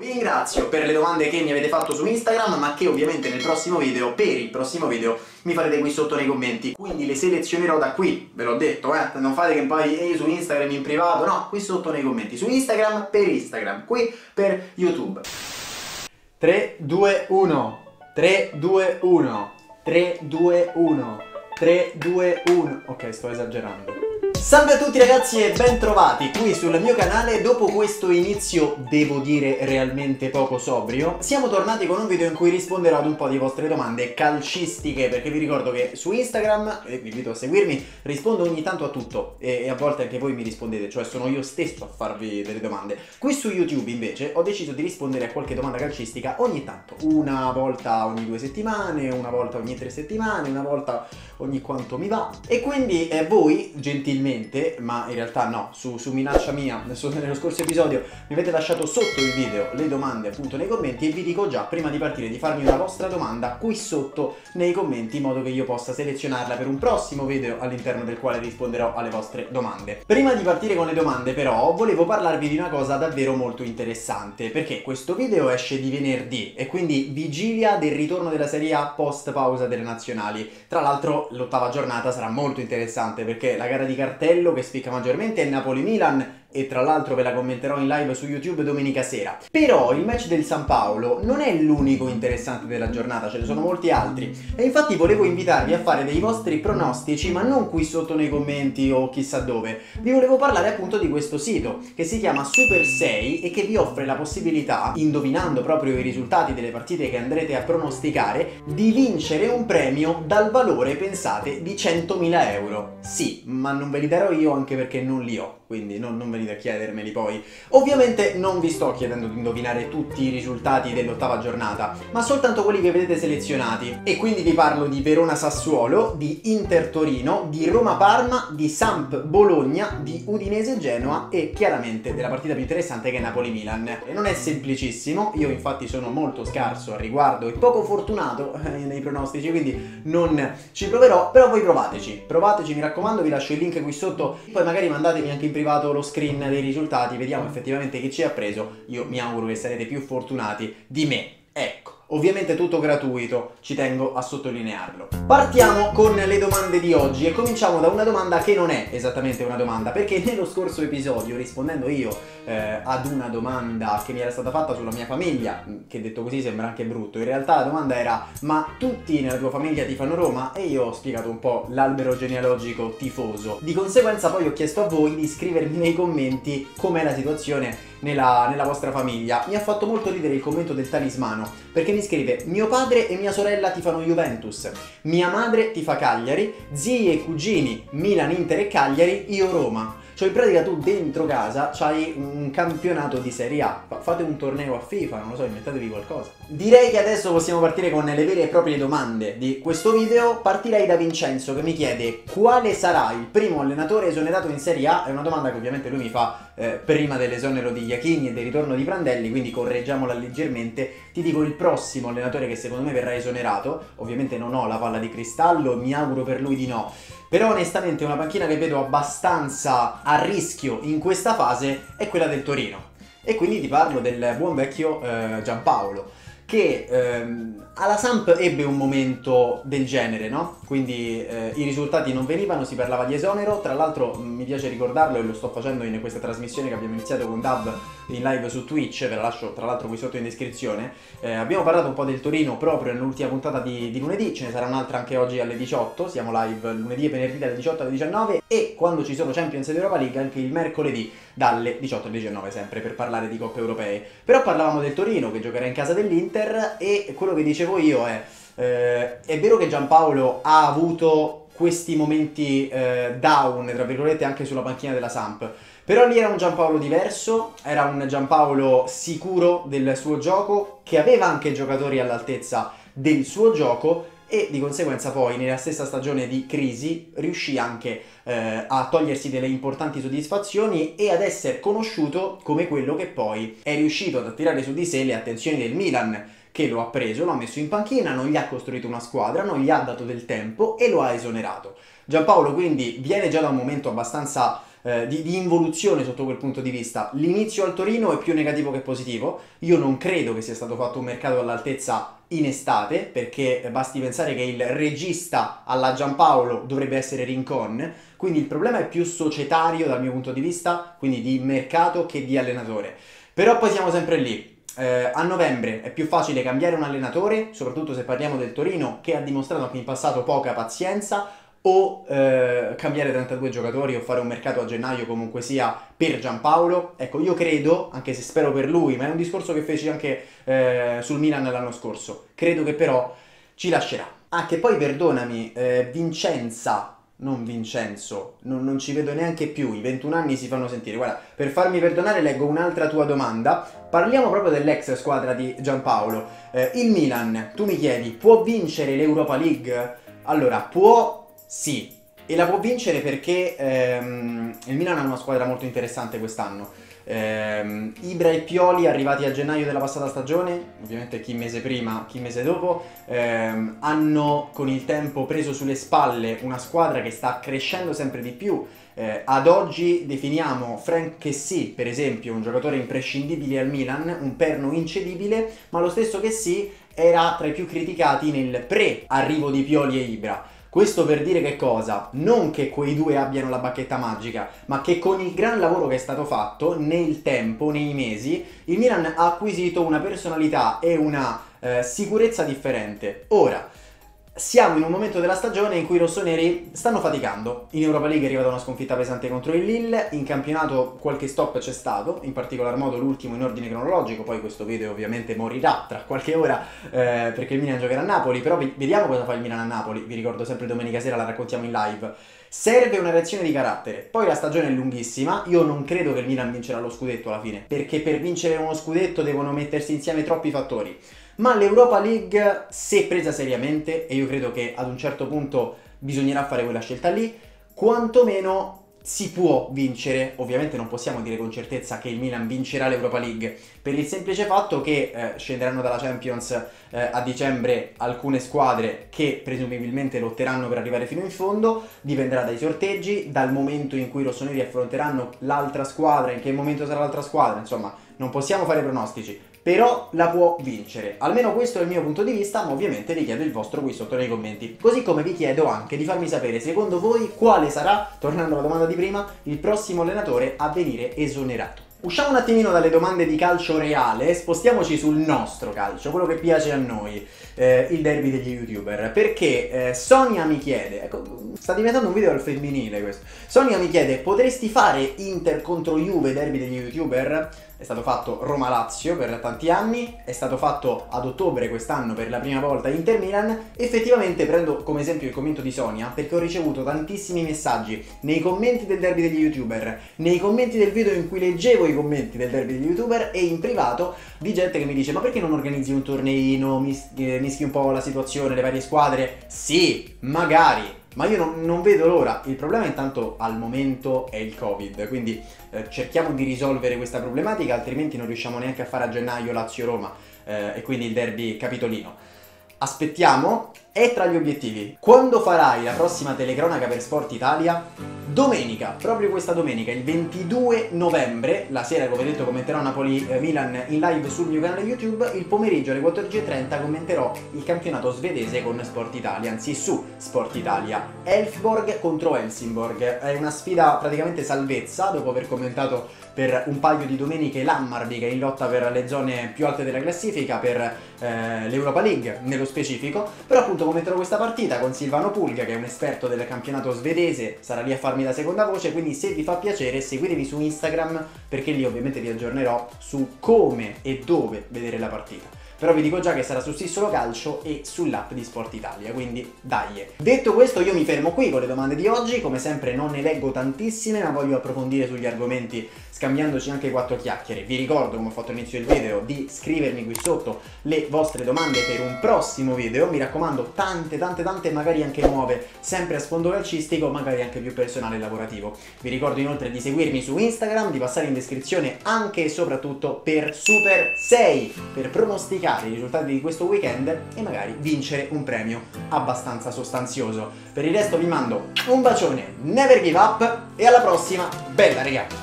Vi ringrazio per le domande che mi avete fatto su Instagram, ma che ovviamente nel prossimo video, per il prossimo video, mi farete qui sotto nei commenti. Quindi le selezionerò da qui, ve l'ho detto, eh, non fate che poi ehi su Instagram in privato, no, qui sotto nei commenti. Su Instagram per Instagram, qui per YouTube. 3, 2, 1, 3, 2, 1, 3, 2, 1, 3, 2, 1. Ok, sto esagerando. Salve a tutti ragazzi e ben trovati qui sul mio canale dopo questo inizio, devo dire, realmente poco sobrio. Siamo tornati con un video in cui risponderò ad un po' di vostre domande calcistiche perché vi ricordo che su Instagram, e vi invito a seguirmi, rispondo ogni tanto a tutto e, e a volte anche voi mi rispondete, cioè sono io stesso a farvi delle domande. Qui su YouTube invece ho deciso di rispondere a qualche domanda calcistica ogni tanto, una volta ogni due settimane, una volta ogni tre settimane, una volta ogni quanto mi va e quindi eh, voi gentilmente probabilmente, ma in realtà no, su, su minaccia mia, nello scorso episodio mi avete lasciato sotto il video le domande appunto nei commenti e vi dico già prima di partire di farmi una vostra domanda qui sotto nei commenti in modo che io possa selezionarla per un prossimo video all'interno del quale risponderò alle vostre domande. Prima di partire con le domande però volevo parlarvi di una cosa davvero molto interessante perché questo video esce di venerdì e quindi vigilia del ritorno della Serie A post pausa delle nazionali. Tra l'altro l'ottava giornata sarà molto interessante perché la gara di cartello cartello che spicca maggiormente è Napoli-Milan e tra l'altro ve la commenterò in live su YouTube domenica sera. Però il match del San Paolo non è l'unico interessante della giornata, ce ne sono molti altri. E infatti volevo invitarvi a fare dei vostri pronostici, ma non qui sotto nei commenti o chissà dove. Vi volevo parlare appunto di questo sito che si chiama Super 6 e che vi offre la possibilità, indovinando proprio i risultati delle partite che andrete a pronosticare, di vincere un premio dal valore, pensate, di 100.000 euro. Sì, ma non ve li darò io anche perché non li ho quindi non, non, venite a chiedermeli poi. Ovviamente non vi sto chiedendo di indovinare tutti i risultati dell'ottava giornata, ma soltanto quelli che vedete selezionati. E quindi vi parlo di Verona-Sassuolo, di Inter-Torino, di Roma-Parma, di Samp-Bologna, di Udinese-Genoa e chiaramente della partita più interessante che è Napoli-Milan. Non è semplicissimo, io infatti sono molto scarso al riguardo e poco fortunato eh, nei pronostici, quindi non ci proverò, però voi provateci. Provateci, mi raccomando, vi lascio il link qui sotto, poi magari mandatemi anche in privato lo screen dei risultati, vediamo effettivamente chi ci ha preso. Io mi auguro che sarete più fortunati di me. Ecco. Ovviamente tutto gratuito, ci tengo a sottolinearlo. Partiamo con le domande di oggi e cominciamo da una domanda che non è esattamente una domanda, perché nello scorso episodio, rispondendo io eh, ad una domanda che mi era stata fatta sulla mia famiglia, che detto così sembra anche brutto, in realtà la domanda era ma tutti nella tua famiglia ti fanno Roma? E io ho spiegato un po' l'albero genealogico tifoso. Di conseguenza poi ho chiesto a voi di scrivermi nei commenti com'è la situazione nella, nella, vostra famiglia. Mi ha fatto molto ridere il commento del talismano, perché mi scrive mio padre e mia sorella ti fanno Juventus, mia madre ti fa Cagliari, zii e cugini Milan, Inter e Cagliari, io Roma. Cioè in pratica tu dentro casa c'hai un campionato di Serie A, fate un torneo a FIFA, non lo so, inventatevi qualcosa. Direi che adesso possiamo partire con le vere e proprie domande di questo video. Partirei da Vincenzo che mi chiede quale sarà il primo allenatore esonerato in Serie A. È una domanda che ovviamente lui mi fa eh, prima dell'esonero di Iachini e del ritorno di Prandelli, quindi correggiamola leggermente. Ti dico il prossimo allenatore che secondo me verrà esonerato. Ovviamente non ho la palla di cristallo, mi auguro per lui di no. Però onestamente una panchina che vedo abbastanza a rischio in questa fase è quella del Torino. E quindi ti parlo del buon vecchio eh, Giampaolo che ehm, alla Samp ebbe un momento del genere, no? Quindi eh, i risultati non venivano, si parlava di esonero, tra l'altro mm, mi piace ricordarlo e lo sto facendo in questa trasmissione che abbiamo iniziato con Dab in live su Twitch, ve la lascio tra l'altro qui sotto in descrizione. Eh, abbiamo parlato un po' del Torino proprio nell'ultima puntata di, di, lunedì, ce ne sarà un'altra anche oggi alle 18, siamo live lunedì e venerdì dalle 18 alle 19 e quando ci sono Champions ed Europa League anche il mercoledì dalle 18 alle 19 sempre per parlare di coppe europee. Però parlavamo del Torino che giocherà in casa dell'Inter e quello che dicevo io è eh, è vero che Giampaolo ha avuto questi momenti eh, down, tra virgolette, anche sulla panchina della Samp. Però lì era un Giampaolo diverso, era un Giampaolo sicuro del suo gioco, che aveva anche giocatori all'altezza del suo gioco e di conseguenza poi nella stessa stagione di crisi riuscì anche eh, a togliersi delle importanti soddisfazioni e ad essere conosciuto come quello che poi è riuscito ad attirare su di sé le attenzioni del Milan che lo ha preso, lo ha messo in panchina, non gli ha costruito una squadra, non gli ha dato del tempo e lo ha esonerato. Giampaolo quindi viene già da un momento abbastanza eh, di, di, involuzione sotto quel punto di vista. L'inizio al Torino è più negativo che positivo. Io non credo che sia stato fatto un mercato all'altezza in estate, perché basti pensare che il regista alla Giampaolo dovrebbe essere Rincon, quindi il problema è più societario dal mio punto di vista, quindi di mercato che di allenatore. Però poi siamo sempre lì. Eh, a novembre è più facile cambiare un allenatore, soprattutto se parliamo del Torino, che ha dimostrato anche in passato poca pazienza, o eh, cambiare 32 giocatori o fare un mercato a gennaio comunque sia per Giampaolo. Ecco, io credo, anche se spero per lui, ma è un discorso che feci anche eh, sul Milan l'anno scorso, credo che però ci lascerà. Ah, che poi perdonami, eh, Vincenza, non Vincenzo, non, non, ci vedo neanche più, i 21 anni si fanno sentire. Guarda, per farmi perdonare leggo un'altra tua domanda. Parliamo proprio dell'ex squadra di Giampaolo. Eh, il Milan, tu mi chiedi, può vincere l'Europa League? Allora, può sì, e la può vincere perché ehm, il Milan ha una squadra molto interessante quest'anno. Ehm, Ibra e Pioli arrivati a gennaio della passata stagione, ovviamente chi mese prima, chi mese dopo, ehm, hanno con il tempo preso sulle spalle una squadra che sta crescendo sempre di più. Eh, ad oggi definiamo Frank Chessy, per esempio, un giocatore imprescindibile al Milan, un perno incedibile, ma lo stesso Chessy era tra i più criticati nel pre-arrivo di Pioli e Ibra. Questo per dire che cosa? Non che quei due abbiano la bacchetta magica, ma che con il gran lavoro che è stato fatto nel tempo, nei mesi, il Milan ha acquisito una personalità e una eh, sicurezza differente. Ora, siamo in un momento della stagione in cui i rossoneri stanno faticando. In Europa League è arrivata una sconfitta pesante contro il Lille, in campionato qualche stop c'è stato, in particolar modo l'ultimo in ordine cronologico, poi questo video ovviamente morirà tra qualche ora eh, perché il Milan giocherà a Napoli, però vediamo cosa fa il Milan a Napoli, vi ricordo sempre domenica sera la raccontiamo in live. Serve una reazione di carattere. Poi la stagione è lunghissima. Io non credo che il Milan vincerà lo scudetto alla fine. Perché per vincere uno scudetto devono mettersi insieme troppi fattori ma l'Europa League, se presa seriamente, e io credo che ad un certo punto bisognerà fare quella scelta lì, quantomeno si può vincere, ovviamente non possiamo dire con certezza che il Milan vincerà l'Europa League, per il semplice fatto che eh, scenderanno dalla Champions eh, a dicembre alcune squadre che presumibilmente lotteranno per arrivare fino in fondo, dipenderà dai sorteggi, dal momento in cui i rossoneri affronteranno l'altra squadra, in che momento sarà l'altra squadra, insomma non possiamo fare pronostici, però la può vincere. Almeno questo è il mio punto di vista, ma ovviamente vi chiedo il vostro qui sotto nei commenti. Così come vi chiedo anche di farmi sapere secondo voi quale sarà, tornando alla domanda di prima, il prossimo allenatore a venire esonerato. Usciamo un attimino dalle domande di calcio reale, spostiamoci sul nostro calcio, quello che piace a noi, eh, il derby degli youtuber. Perché eh, Sonia mi chiede, ecco, sta diventando un video al femminile questo. Sonia mi chiede, potresti fare Inter contro Juve derby degli youtuber? È stato fatto Roma-Lazio per tanti anni, è stato fatto ad ottobre quest'anno per la prima volta Inter-Milan, effettivamente prendo come esempio il commento di Sonia perché ho ricevuto tantissimi messaggi nei commenti del derby degli youtuber, nei commenti del video in cui leggevo i commenti del derby degli youtuber e in privato di gente che mi dice ma perché non organizzi un torneino, mischi, mischi un po' la situazione, le varie squadre? Sì, magari, ma io non, non, vedo l'ora. Il problema intanto al momento è il Covid, quindi eh, cerchiamo di risolvere questa problematica, altrimenti non riusciamo neanche a fare a gennaio Lazio-Roma eh, e quindi il derby capitolino. Aspettiamo, è tra gli obiettivi. Quando farai la prossima telecronaca per Sport Italia? Domenica, proprio questa domenica, il 22 novembre, la sera come detto commenterò Napoli-Milan in live sul mio canale YouTube, il pomeriggio alle 14.30 commenterò il campionato svedese con Sport Italia, anzi su Sport Italia. Elfborg contro Helsingborg, è una sfida praticamente salvezza dopo aver commentato per un paio di domeniche l'Hammarby che è in lotta per le zone più alte della classifica, per eh, l'Europa League nello specifico, però appunto commenterò questa partita con Silvano Pulga che è un esperto del campionato svedese, sarà lì a farmi da seconda voce, quindi se vi fa piacere seguitemi su Instagram perché lì ovviamente vi aggiornerò su come e dove vedere la partita. Però vi dico già che sarà su Sissolo Calcio e sull'app di Sport Italia, quindi dai. Detto questo io mi fermo qui con le domande di oggi, come sempre non ne leggo tantissime ma voglio approfondire sugli argomenti scambiandoci anche quattro chiacchiere. Vi ricordo, come ho fatto all'inizio del video, di scrivermi qui sotto le vostre domande per un prossimo video. Mi raccomando, tante, tante, tante, magari anche nuove, sempre a sfondo calcistico, magari anche più personale e lavorativo. Vi ricordo inoltre di seguirmi su Instagram, di passare in descrizione anche e soprattutto per Super 6, per pronosticare replicare i risultati di questo weekend e magari vincere un premio abbastanza sostanzioso. Per il resto vi mando un bacione, never give up e alla prossima, bella regà!